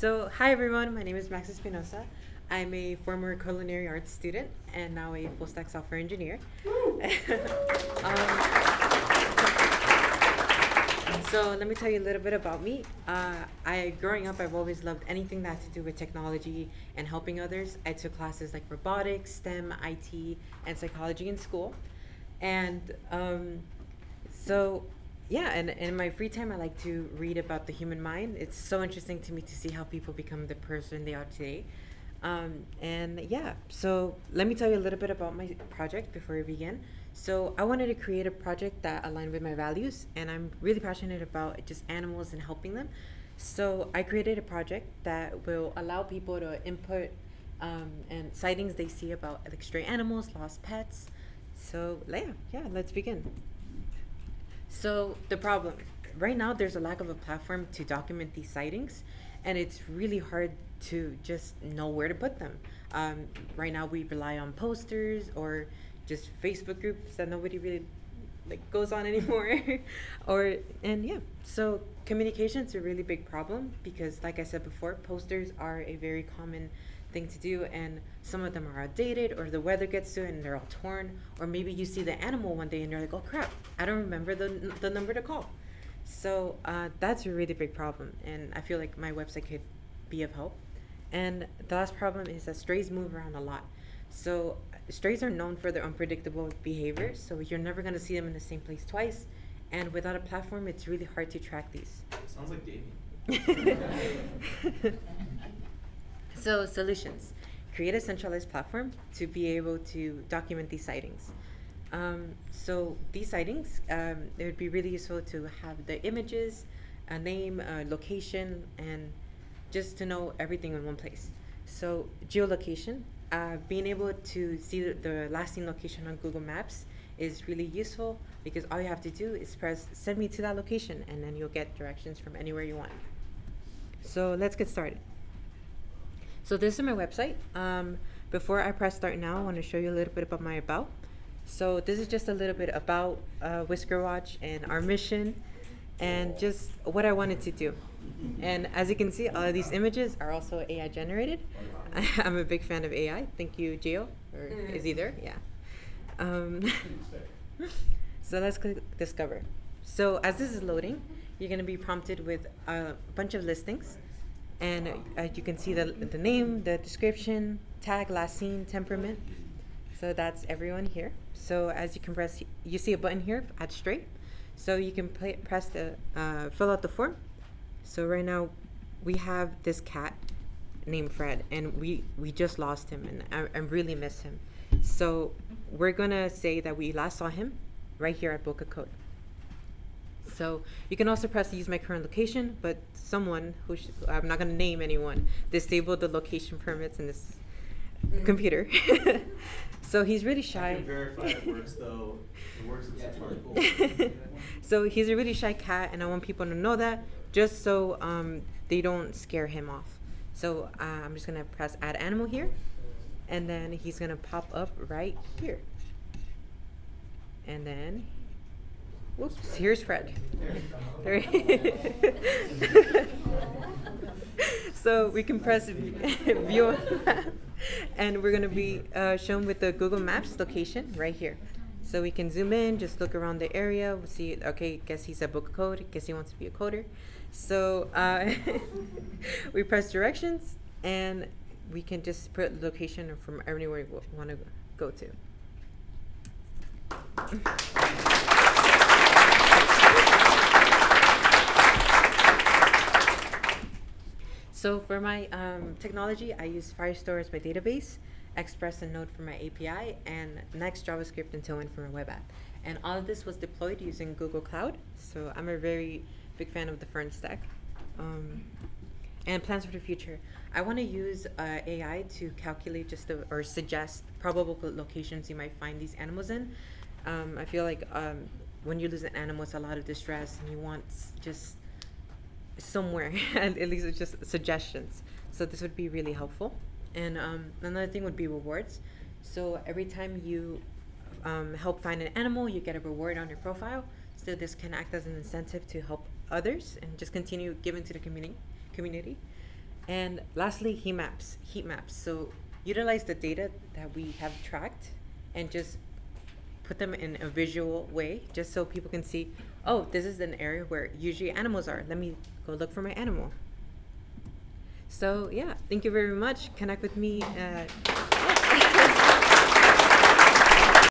So, hi everyone, my name is Max Espinosa. I'm a former culinary arts student and now a full stack software engineer. um, so let me tell you a little bit about me. Uh, I growing up, I've always loved anything that had to do with technology and helping others. I took classes like robotics, STEM, IT, and psychology in school, and um, so yeah. And, and in my free time, I like to read about the human mind. It's so interesting to me to see how people become the person they are today. Um, and yeah, so let me tell you a little bit about my project before we begin. So I wanted to create a project that aligned with my values, and I'm really passionate about just animals and helping them. So I created a project that will allow people to input um, and sightings they see about like stray animals, lost pets. So yeah, yeah, let's begin. So the problem right now, there's a lack of a platform to document these sightings, and it's really hard to just know where to put them. Um, right now, we rely on posters or just Facebook groups that nobody really like goes on anymore or and yeah so communication is a really big problem because like i said before posters are a very common thing to do and some of them are outdated or the weather gets to it and they're all torn or maybe you see the animal one day and you're like oh crap i don't remember the, the number to call so uh, that's a really big problem and i feel like my website could be of help and the last problem is that strays move around a lot so strays are known for their unpredictable behavior, so you're never going to see them in the same place twice. And without a platform, it's really hard to track these. Sounds like dating. so solutions. Create a centralized platform to be able to document these sightings. Um, so these sightings, um, it would be really useful to have the images, a name, a location, and just to know everything in one place. So geolocation, uh, being able to see the, the lasting location on Google Maps is really useful because all you have to do is press send me to that location and then you'll get directions from anywhere you want. So let's get started. So this is my website. Um, before I press start now, I want to show you a little bit about my about. So this is just a little bit about uh, Whisker Watch and our mission and just what I wanted to do. And as you can see, all of these images are also AI generated. I'm a big fan of AI. Thank you, Gio. Or is he there? Yeah. Um, so let's click discover. So as this is loading, you're going to be prompted with a bunch of listings. And uh, you can see the, the name, the description, tag, last seen, temperament. So that's everyone here. So as you can press, you see a button here, add straight. So you can play, press the, uh, fill out the form. So right now we have this cat named Fred, and we we just lost him, and I, I really miss him. So we're gonna say that we last saw him right here at Boca Code. So you can also press use my current location, but someone who sh- I'm not gonna name anyone disabled the location permits in this mm-hmm. computer. so he's really shy. I can verify it works though. It works yeah, so he's a really shy cat, and I want people to know that just so um, they don't scare him off. So uh, I'm just gonna press add animal here and then he's gonna pop up right here. And then, whoops, here's Fred. so we can press view and we're gonna be uh, shown with the Google Maps location right here. So we can zoom in, just look around the area, we'll see, okay, guess he's a Boca Code, guess he wants to be a coder. So uh, we press directions and we can just put location from anywhere we want to go to. So for my um, technology, I use Firestore as my database, Express and Node for my API, and Next JavaScript and Tailwind for my web app. And all of this was deployed using Google Cloud. So I'm a very big fan of the Fern stack. Um, and plans for the future. I want to use uh, AI to calculate just the, or suggest probable locations you might find these animals in. Um, I feel like um, when you lose an animal, it's a lot of distress, and you want just somewhere, and at least it's just suggestions. So this would be really helpful. And um, another thing would be rewards. So every time you um, help find an animal, you get a reward on your profile. So this can act as an incentive to help others and just continue giving to the community community And lastly, heat maps. Heat maps. So utilize the data that we have tracked and just put them in a visual way, just so people can see, oh, this is an area where usually animals are. Let me go look for my animal. So yeah, thank you very much. Connect with me. Uh,